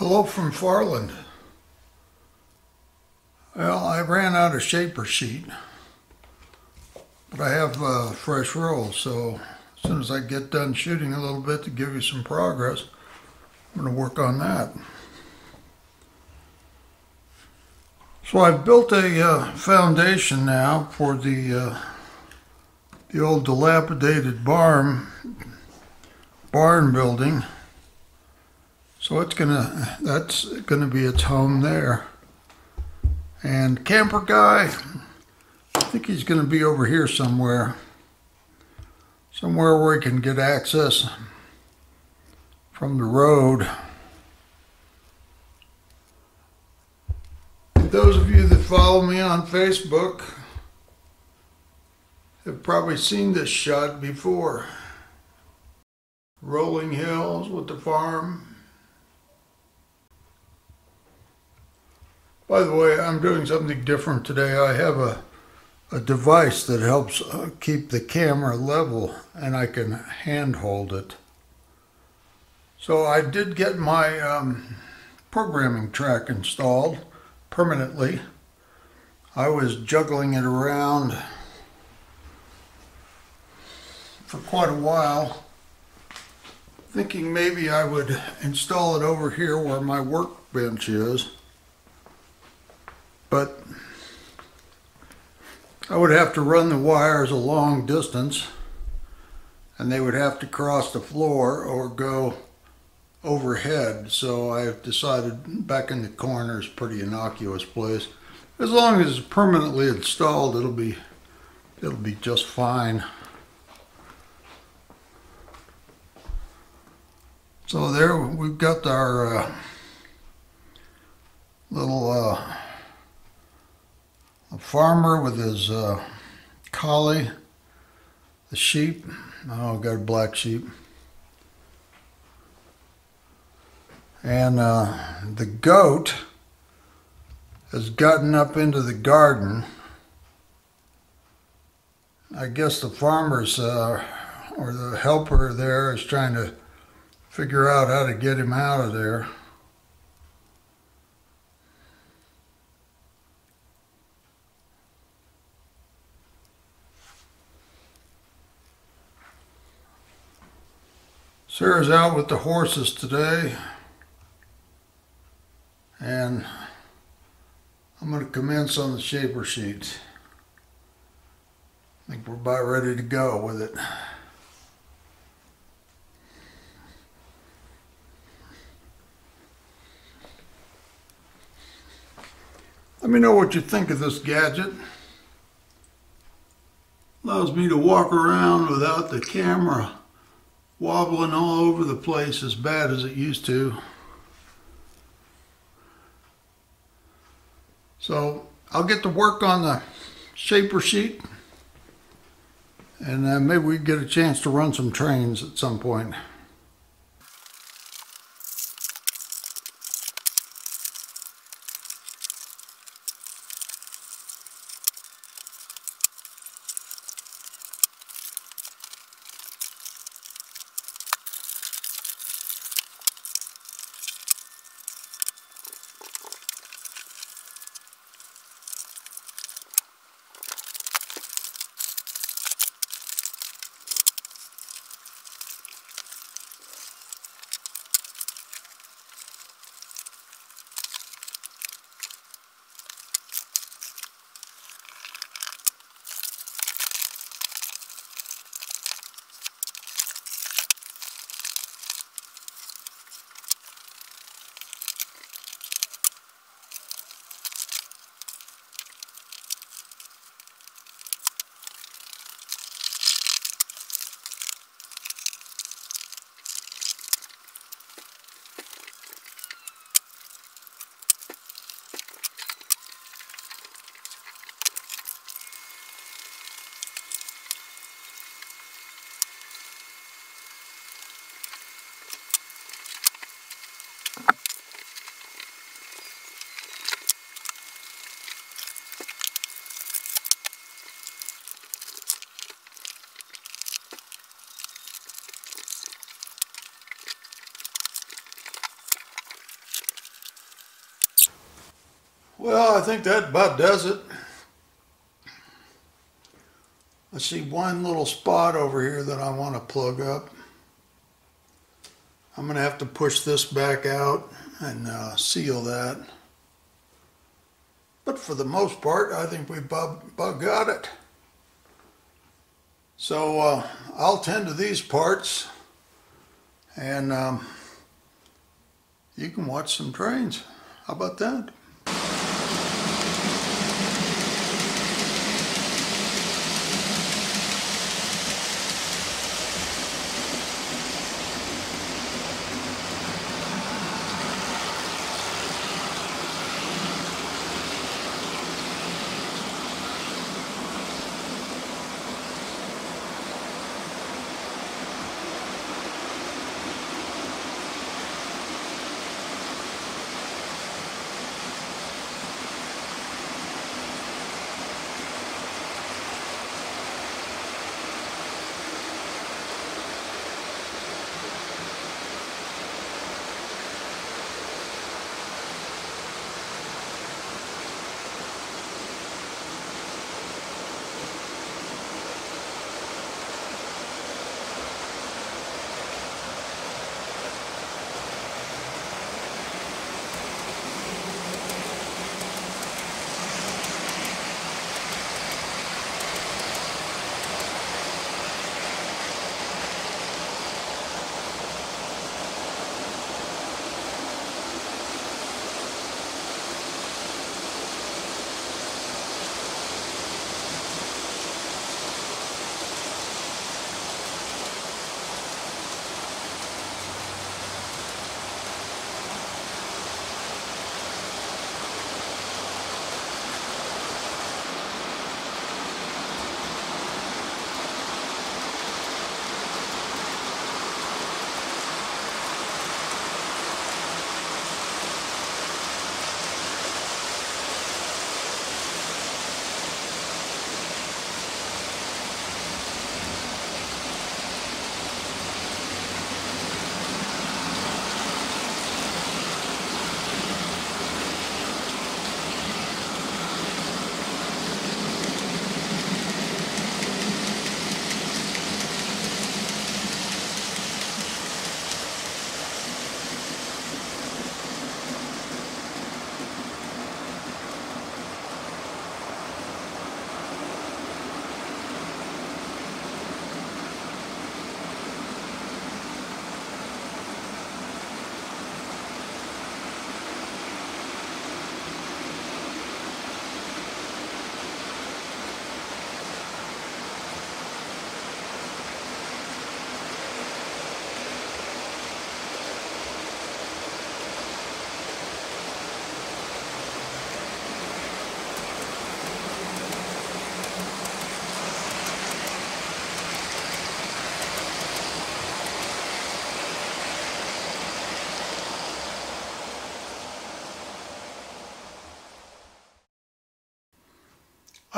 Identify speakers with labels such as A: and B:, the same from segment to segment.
A: Hello from Farland. Well, I ran out of shaper sheet, but I have uh, fresh rolls, so as soon as I get done shooting a little bit to give you some progress, I'm going to work on that. So I've built a uh, foundation now for the uh, the old dilapidated barn barn building. So it's gonna that's gonna be its home there. And camper guy, I think he's gonna be over here somewhere. Somewhere where he can get access from the road. Those of you that follow me on Facebook have probably seen this shot before. Rolling hills with the farm. By the way, I'm doing something different today. I have a, a device that helps uh, keep the camera level and I can handhold it. So I did get my um, programming track installed permanently. I was juggling it around for quite a while, thinking maybe I would install it over here where my workbench is. But I would have to run the wires a long distance and they would have to cross the floor or go overhead. So I've decided back in the corner is pretty innocuous place. As long as it's permanently installed, it'll be it'll be just fine. So there we've got our uh, little uh, farmer with his uh, collie, the sheep. Oh, got a black sheep. And uh, the goat has gotten up into the garden. I guess the farmer's uh, or the helper there is trying to figure out how to get him out of there. Sarah's out with the horses today and I'm going to commence on the shaper sheet. I think we're about ready to go with it. Let me know what you think of this gadget. Allows me to walk around without the camera wobbling all over the place as bad as it used to. So I'll get to work on the shaper sheet and uh, maybe we get a chance to run some trains at some point. Well, I think that about does it. I see one little spot over here that I want to plug up. I'm going to have to push this back out and uh, seal that. But for the most part, I think we bug got it. So uh, I'll tend to these parts and um, you can watch some trains. How about that?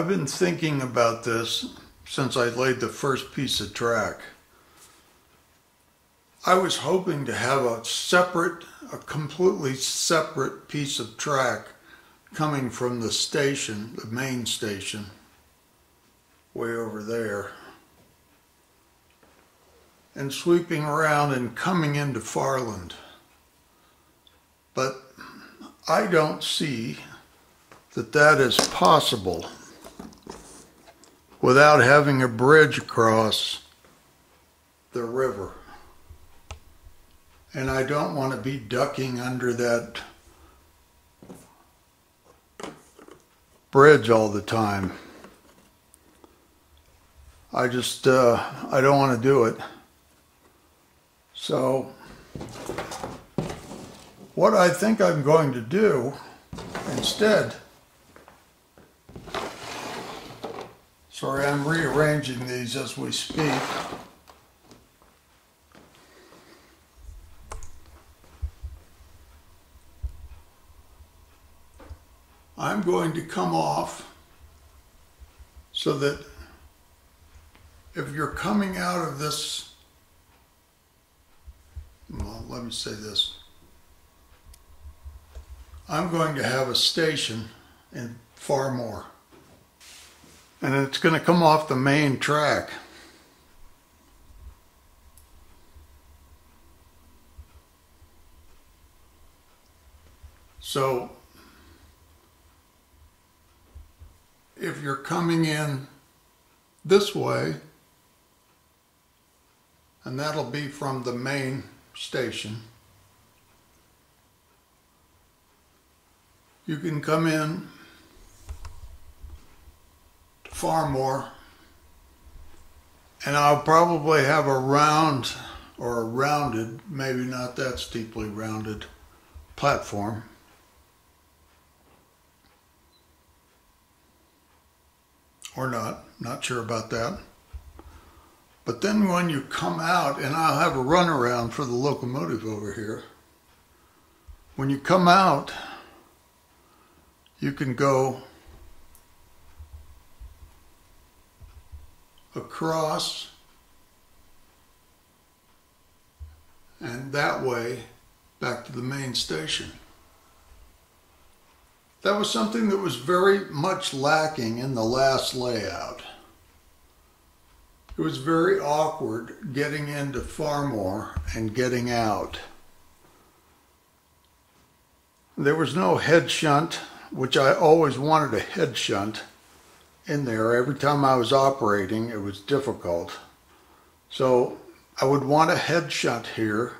A: I've been thinking about this since I laid the first piece of track. I was hoping to have a separate, a completely separate piece of track coming from the station, the main station, way over there, and sweeping around and coming into Farland. But I don't see that that is possible without having a bridge across the river. And I don't want to be ducking under that bridge all the time. I just, uh, I don't want to do it. So, what I think I'm going to do instead Sorry, I'm rearranging these as we speak. I'm going to come off so that if you're coming out of this, well, let me say this. I'm going to have a station and far Farmore. And it's going to come off the main track. So if you're coming in this way, and that'll be from the main station. You can come in to Far Moor, and I'll probably have a round or a rounded, maybe not that steeply rounded platform. Or not, not sure about that. But then when you come out, and I'll have a runaround for the locomotive over here. When you come out, you can go across and that way back to the main station. That was something that was very much lacking in the last layout. It was very awkward getting into Far Moor and getting out. There was no head shunt, which I always wanted a head shunt in there. Every time I was operating, it was difficult. So I would want a head shunt here.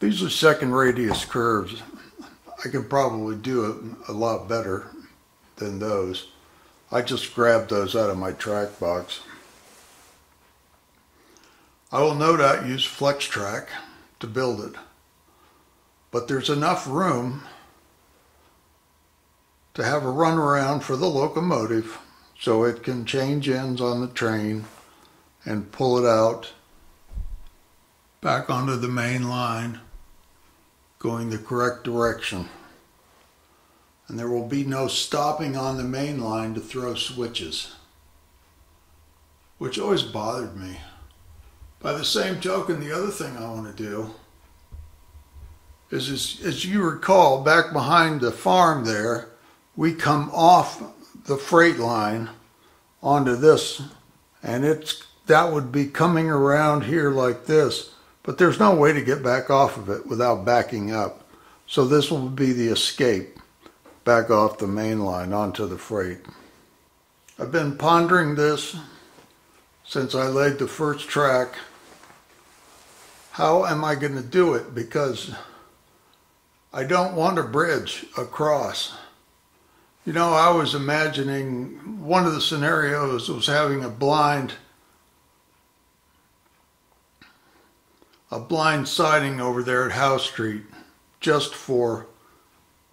A: These are second radius curves. I can probably do it a lot better than those. I just grabbed those out of my track box. I will no doubt use FlexTrack to build it, but there's enough room to have a runaround for the locomotive so it can change ends on the train and pull it out back onto the main line going the correct direction. And there will be no stopping on the main line to throw switches, which always bothered me. By the same token, the other thing I want to do is, as, as you recall, back behind the farm there, we come off the freight line onto this, and it's that would be coming around here like this but there's no way to get back off of it without backing up. So this will be the escape back off the main line onto the freight. I've been pondering this since I laid the first track. How am I going to do it? Because I don't want a bridge across. You know, I was imagining one of the scenarios was having a blind a blind siding over there at House Street just for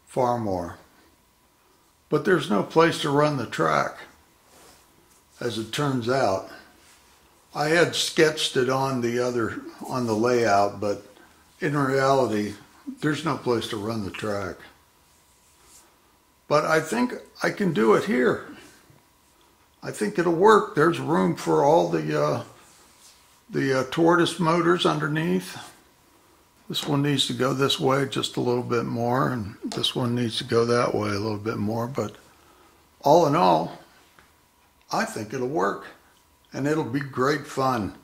A: Far Moor. But there's no place to run the track, as it turns out. I had sketched it on the other, on the layout, but in reality, there's no place to run the track. But I think I can do it here. I think it'll work. There's room for all the uh, the uh, tortoise motors underneath. This one needs to go this way just a little bit more, and this one needs to go that way a little bit more. But all in all, I think it'll work, and it'll be great fun.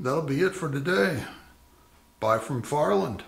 A: That'll be it for today. Bye from Farland.